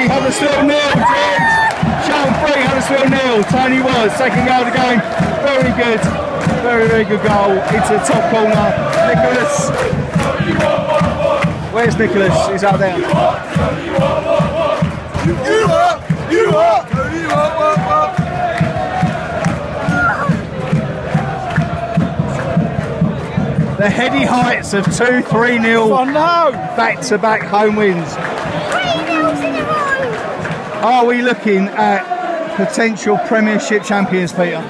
Charlton 3, Huddersfield nil. Charlton 3, Huddersfield nil. Tony Watt's second goal of the game. Very good. Very, very good goal into the top corner. Nicholas. Where's Nicholas? He's out there. You up! You up! You up! up, up. The heady heights of 2 3 0 Oh no! back to back home wins. Are we looking at potential Premiership champions, Peter?